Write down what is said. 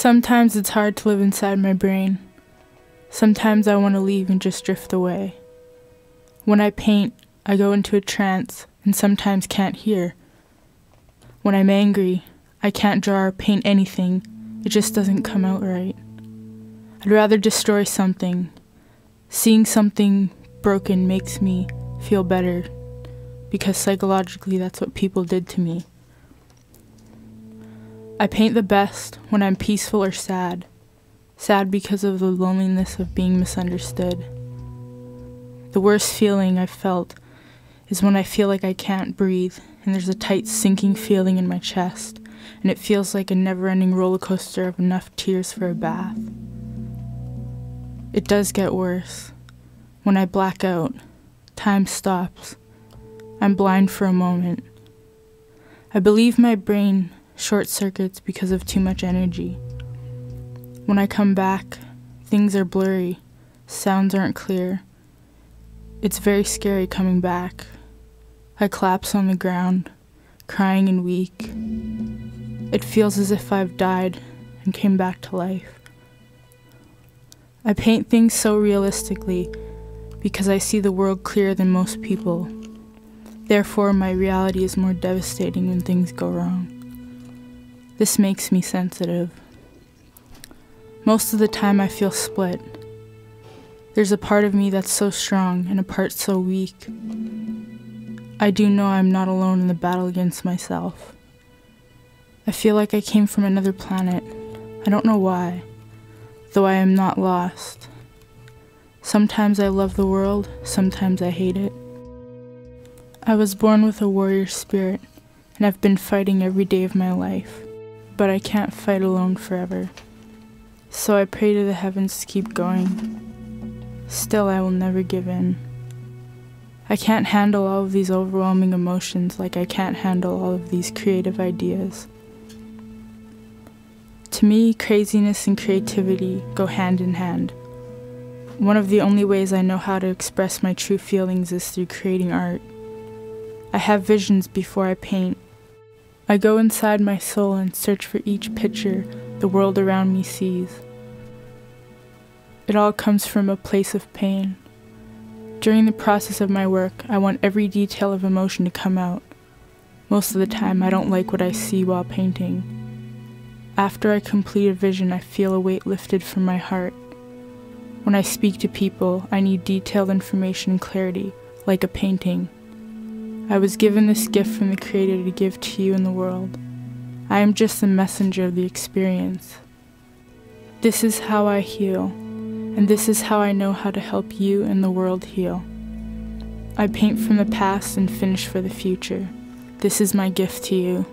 Sometimes it's hard to live inside my brain. Sometimes I want to leave and just drift away. When I paint, I go into a trance and sometimes can't hear. When I'm angry, I can't draw or paint anything, it just doesn't come out right. I'd rather destroy something. Seeing something broken makes me feel better because psychologically that's what people did to me. I paint the best when I'm peaceful or sad. Sad because of the loneliness of being misunderstood. The worst feeling I've felt is when I feel like I can't breathe and there's a tight sinking feeling in my chest and it feels like a never ending roller coaster of enough tears for a bath. It does get worse. When I black out, time stops. I'm blind for a moment. I believe my brain short circuits because of too much energy. When I come back, things are blurry, sounds aren't clear. It's very scary coming back. I collapse on the ground, crying and weak. It feels as if I've died and came back to life. I paint things so realistically because I see the world clearer than most people. Therefore, my reality is more devastating when things go wrong. This makes me sensitive. Most of the time, I feel split. There's a part of me that's so strong and a part so weak. I do know I'm not alone in the battle against myself. I feel like I came from another planet. I don't know why, though I am not lost. Sometimes I love the world, sometimes I hate it. I was born with a warrior spirit, and I've been fighting every day of my life, but I can't fight alone forever. So I pray to the heavens to keep going. Still, I will never give in. I can't handle all of these overwhelming emotions like I can't handle all of these creative ideas. To me, craziness and creativity go hand in hand. One of the only ways I know how to express my true feelings is through creating art. I have visions before I paint. I go inside my soul and search for each picture the world around me sees. It all comes from a place of pain. During the process of my work, I want every detail of emotion to come out. Most of the time, I don't like what I see while painting. After I complete a vision, I feel a weight lifted from my heart. When I speak to people, I need detailed information and clarity, like a painting. I was given this gift from the Creator to give to you in the world. I am just the messenger of the experience. This is how I heal, and this is how I know how to help you and the world heal. I paint from the past and finish for the future. This is my gift to you.